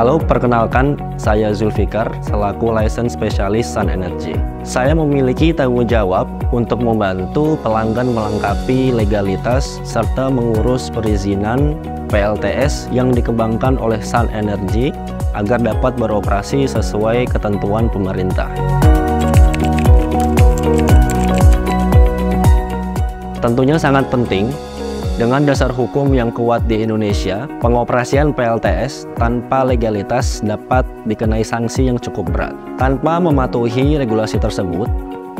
Halo, perkenalkan saya Zulfikar selaku license specialist Sun Energy. Saya memiliki tanggung jawab untuk membantu pelanggan melengkapi legalitas serta mengurus perizinan PLTS yang dikembangkan oleh Sun Energy agar dapat beroperasi sesuai ketentuan pemerintah. Tentunya sangat penting dengan dasar hukum yang kuat di Indonesia, pengoperasian PLTS tanpa legalitas dapat dikenai sanksi yang cukup berat. Tanpa mematuhi regulasi tersebut,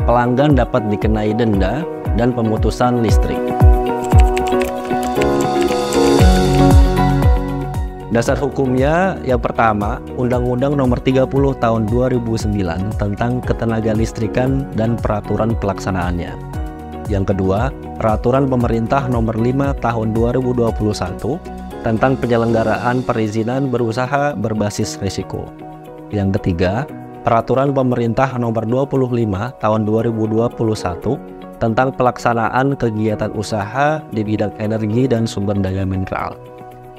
pelanggan dapat dikenai denda dan pemutusan listrik. Dasar hukumnya yang pertama, Undang-Undang Nomor 30 Tahun 2009 tentang Ketenaga Listrikan dan Peraturan Pelaksanaannya. Yang kedua, Peraturan Pemerintah Nomor 5 Tahun 2021 tentang penyelenggaraan perizinan berusaha berbasis risiko. Yang ketiga, Peraturan Pemerintah Nomor 25 Tahun 2021 tentang pelaksanaan kegiatan usaha di bidang energi dan sumber daya mineral.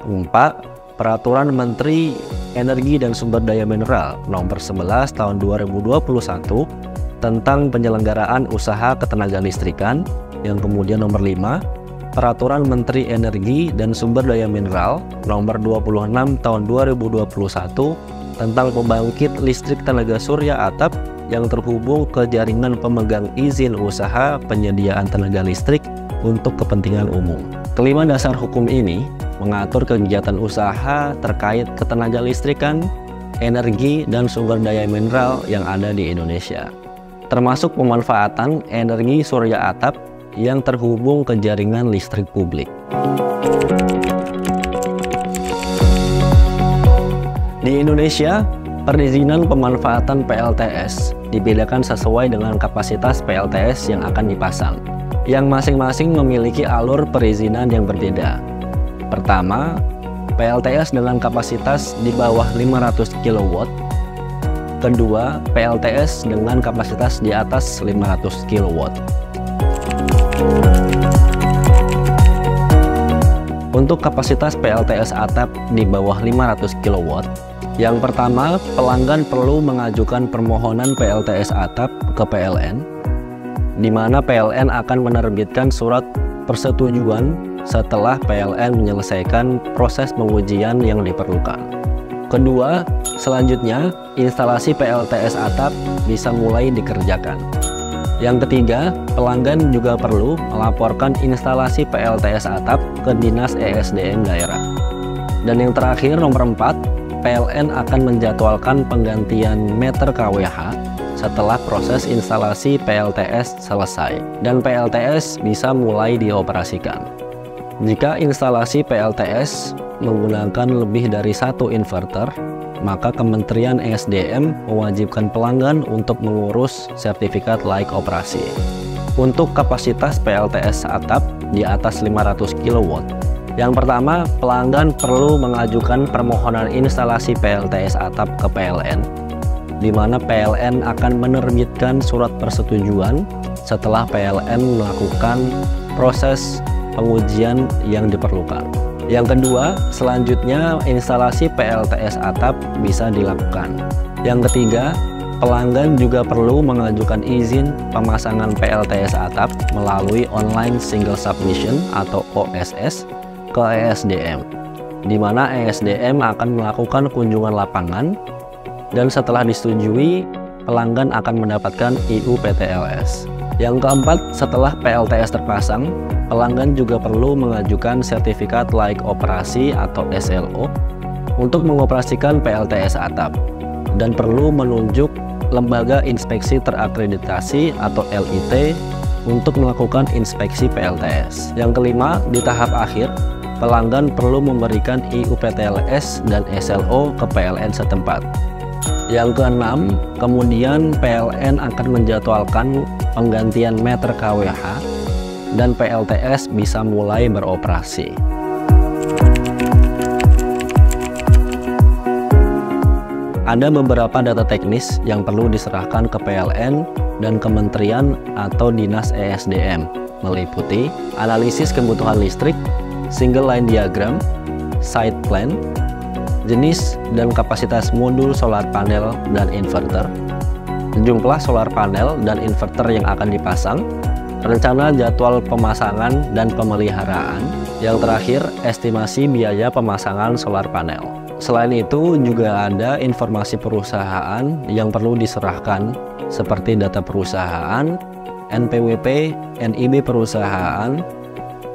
Keempat, Peraturan Menteri Energi dan Sumber Daya Mineral Nomor 11 Tahun 2021 tentang penyelenggaraan usaha ketenaga listrikan yang kemudian nomor 5 Peraturan Menteri Energi dan Sumber Daya Mineral nomor 26 tahun 2021 tentang pembangkit listrik tenaga surya atap yang terhubung ke jaringan pemegang izin usaha penyediaan tenaga listrik untuk kepentingan umum. Kelima dasar hukum ini mengatur kegiatan usaha terkait ketenaga listrikan, energi, dan sumber daya mineral yang ada di Indonesia termasuk pemanfaatan energi surya atap yang terhubung ke jaringan listrik publik. Di Indonesia, perizinan pemanfaatan PLTS dibedakan sesuai dengan kapasitas PLTS yang akan dipasang, yang masing-masing memiliki alur perizinan yang berbeda. Pertama, PLTS dengan kapasitas di bawah 500 kW Kedua, PLTS dengan kapasitas di atas 500 kW. Untuk kapasitas PLTS atap di bawah 500 kW, yang pertama, pelanggan perlu mengajukan permohonan PLTS atap ke PLN, di mana PLN akan menerbitkan surat persetujuan setelah PLN menyelesaikan proses pengujian yang diperlukan. Kedua, selanjutnya instalasi PLTS atap bisa mulai dikerjakan. Yang ketiga, pelanggan juga perlu melaporkan instalasi PLTS atap ke Dinas ESDM daerah. Dan yang terakhir, nomor 4, PLN akan menjadwalkan penggantian meter KWH setelah proses instalasi PLTS selesai dan PLTS bisa mulai dioperasikan. Jika instalasi PLTS menggunakan lebih dari satu inverter, maka Kementerian ESDM mewajibkan pelanggan untuk mengurus sertifikat layak operasi. Untuk kapasitas PLTS atap di atas 500 kW, yang pertama, pelanggan perlu mengajukan permohonan instalasi PLTS atap ke PLN, di mana PLN akan menerbitkan surat persetujuan setelah PLN melakukan proses pengujian yang diperlukan. Yang kedua, selanjutnya instalasi PLTS atap bisa dilakukan. Yang ketiga, pelanggan juga perlu mengajukan izin pemasangan PLTS atap melalui Online Single Submission atau OSS ke ESDM, di mana ESDM akan melakukan kunjungan lapangan dan setelah disetujui, pelanggan akan mendapatkan IU PTLS. Yang keempat, setelah PLTS terpasang, pelanggan juga perlu mengajukan sertifikat layak operasi atau SLO untuk mengoperasikan PLTS atap dan perlu menunjuk lembaga inspeksi terakreditasi atau LIT untuk melakukan inspeksi PLTS. Yang kelima, di tahap akhir, pelanggan perlu memberikan IUPTLS dan SLO ke PLN setempat. Yang keenam, kemudian PLN akan menjadwalkan penggantian meter KWH dan PLTS bisa mulai beroperasi. Ada beberapa data teknis yang perlu diserahkan ke PLN dan kementerian atau dinas ESDM, meliputi analisis kebutuhan listrik, single line diagram, site plan, jenis dan kapasitas modul solar panel dan inverter, jumlah solar panel dan inverter yang akan dipasang, rencana jadwal pemasangan dan pemeliharaan, yang terakhir estimasi biaya pemasangan solar panel. Selain itu juga ada informasi perusahaan yang perlu diserahkan seperti data perusahaan, NPWP, NIB perusahaan,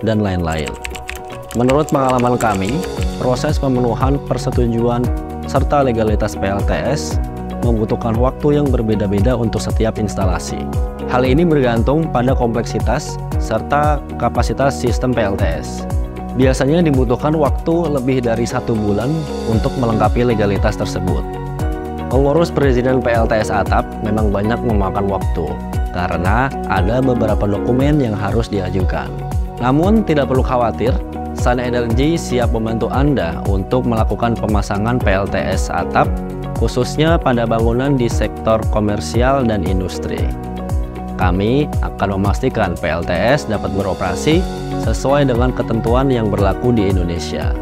dan lain-lain. Menurut pengalaman kami, proses pemenuhan persetujuan serta legalitas PLTS membutuhkan waktu yang berbeda-beda untuk setiap instalasi. Hal ini bergantung pada kompleksitas serta kapasitas sistem PLTS. Biasanya dibutuhkan waktu lebih dari satu bulan untuk melengkapi legalitas tersebut. Mengurus perizinan PLTS atap memang banyak memakan waktu, karena ada beberapa dokumen yang harus diajukan. Namun tidak perlu khawatir, Sun Energy siap membantu Anda untuk melakukan pemasangan PLTS atap, khususnya pada bangunan di sektor komersial dan industri. Kami akan memastikan PLTS dapat beroperasi sesuai dengan ketentuan yang berlaku di Indonesia.